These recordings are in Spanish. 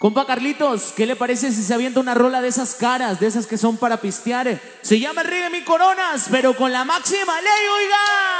Compa Carlitos, ¿qué le parece si se avienta una rola de esas caras, de esas que son para pistear? Se llama de mi Coronas, pero con la máxima ley, oiga.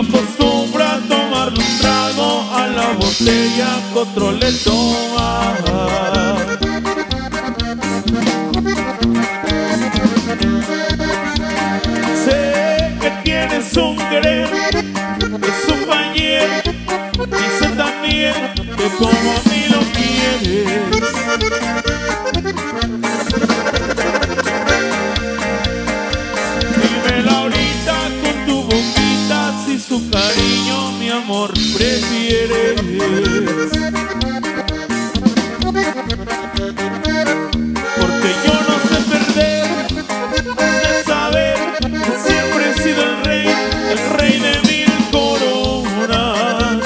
Acostumbra a tomar un trago a la botella que le toma. Sé que tienes un querer, es un compañero, y sé también que como a mí lo quieres. Cariño, mi amor, prefieres. Porque yo no sé perder, sé saber que siempre he sido el rey, el rey de mil coronas.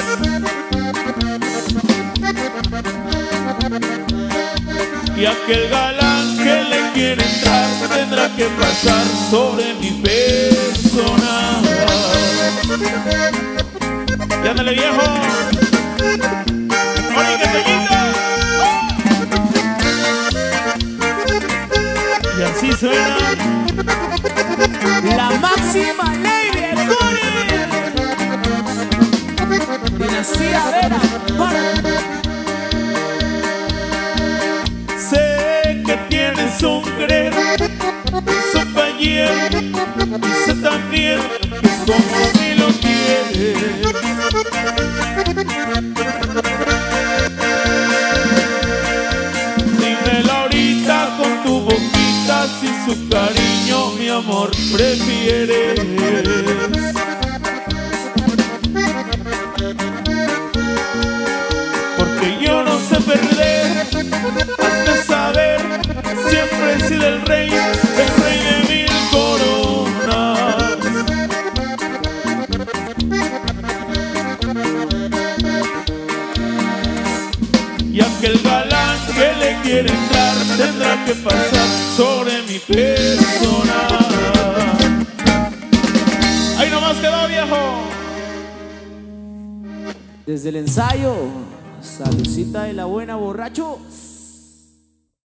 Y aquel galán que le quiere entrar tendrá que pasar sobre mi persona. Y ándale viejo. Y así suena La máxima ley de Dinastía Vera. Sé que tienes un es un taller, y sé también como mí lo quieres. Dímelo ahorita con tu boquita si su cariño, mi amor, prefieres. Porque yo no sé perder, has de saber, siempre he el rey, quiere entrar tendrá que pasar sobre mi persona. Ahí nomás quedó viejo. Desde el ensayo, saludcita de la buena borrachos.